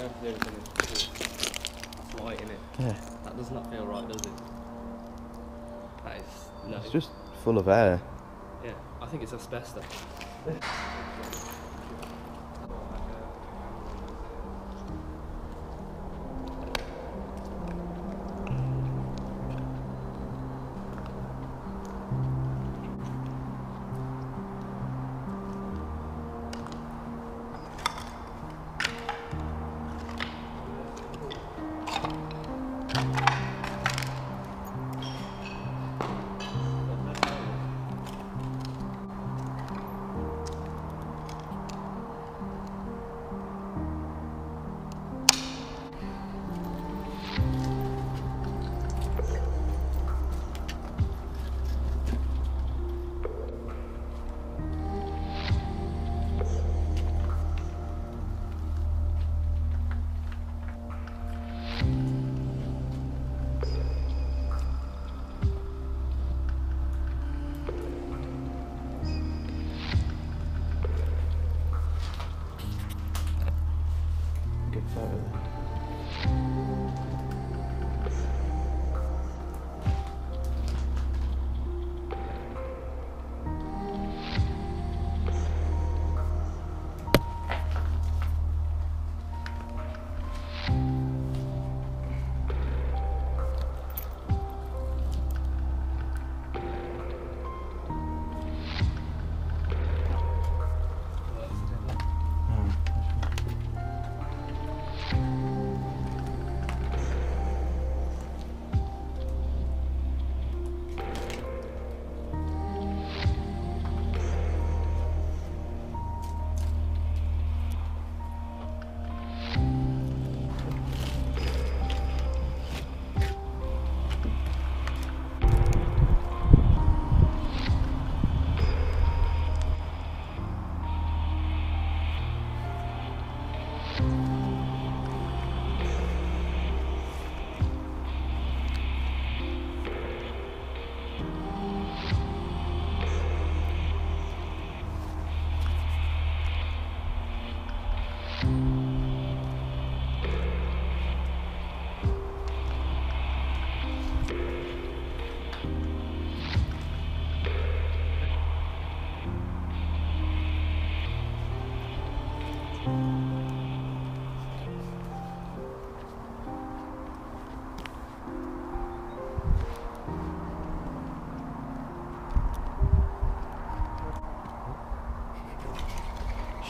know, if there's anything. That's in it. Yeah. That does not feel right, does it? That is no. It's just full of air. Yeah, I think it's asbestos.